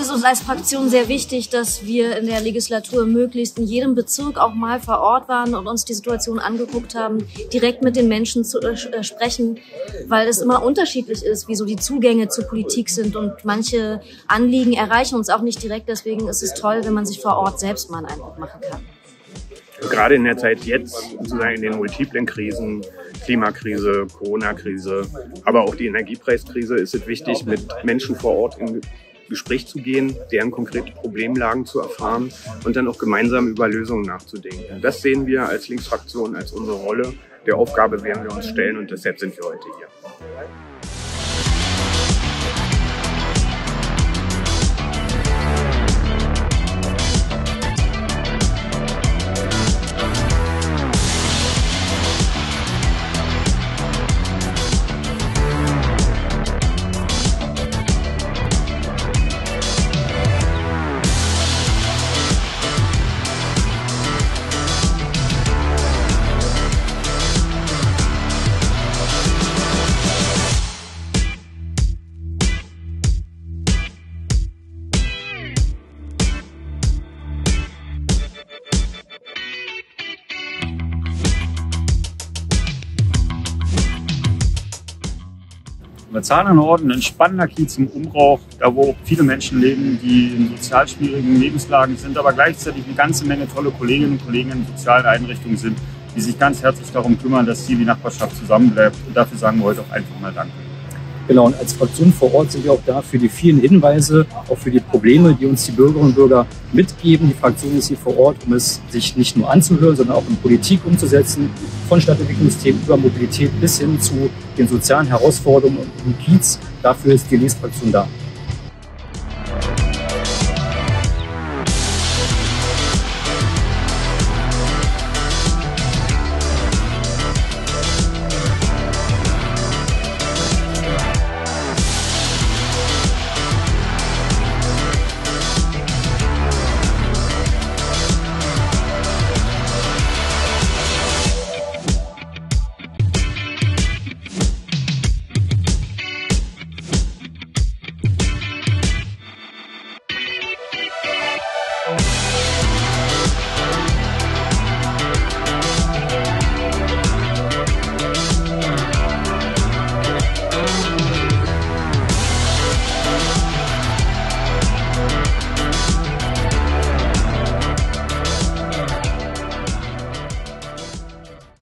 uns als Fraktion sehr wichtig, dass wir in der Legislatur möglichst in jedem Bezirk auch mal vor Ort waren und uns die Situation angeguckt haben, direkt mit den Menschen zu äh, sprechen, weil es immer unterschiedlich ist, wie so die Zugänge zur Politik sind und manche Anliegen erreichen uns auch nicht direkt. Deswegen ist es toll, wenn man sich vor Ort selbst mal einen Eindruck machen kann. Gerade in der Zeit jetzt, sozusagen in den multiplen Krisen, Klimakrise, Corona-Krise, aber auch die Energiepreiskrise, ist es wichtig, mit Menschen vor Ort in Gespräch zu gehen, deren konkrete Problemlagen zu erfahren und dann auch gemeinsam über Lösungen nachzudenken. Das sehen wir als Linksfraktion als unsere Rolle. Der Aufgabe werden wir uns stellen und deshalb sind wir heute hier. Bezahlen Orden, ein spannender Kiez im Umbrauch, da wo viele Menschen leben, die in sozial schwierigen Lebenslagen sind, aber gleichzeitig eine ganze Menge tolle Kolleginnen und Kollegen in sozialen Einrichtungen sind, die sich ganz herzlich darum kümmern, dass hier die Nachbarschaft zusammenbleibt. Und dafür sagen wir heute auch einfach mal Danke. Genau, und als Fraktion vor Ort sind wir auch da für die vielen Hinweise, auch für die Probleme, die uns die Bürgerinnen und Bürger mitgeben. Die Fraktion ist hier vor Ort, um es sich nicht nur anzuhören, sondern auch in Politik umzusetzen, von Stadtentwicklungsthemen über Mobilität bis hin zu den sozialen Herausforderungen und Kiez. Dafür ist die Lesfraktion da.